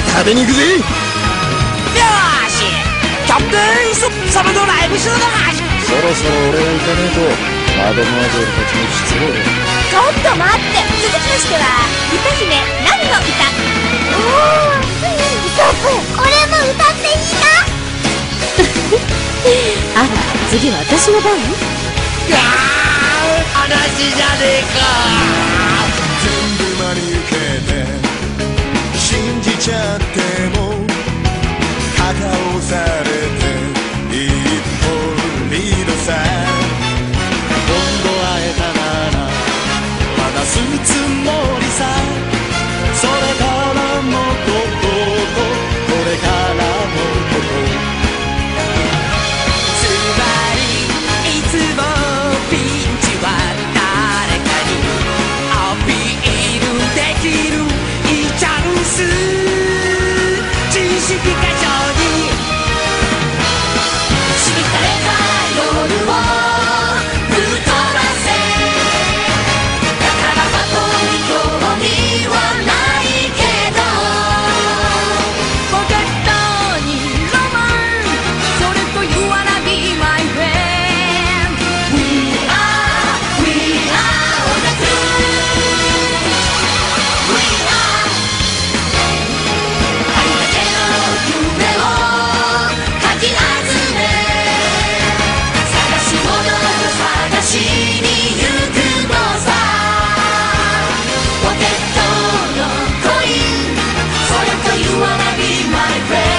食べに行くぜ。よし。キャプテンイソップ様のライブショーの始そろそろ俺が行かねえとマドモアゼルたちに失礼だちょっと待って。続きましては歌姫ナミの歌？おおイソップ俺も歌っていいなあら次は私の番？話じゃねえか you wanna be my friend?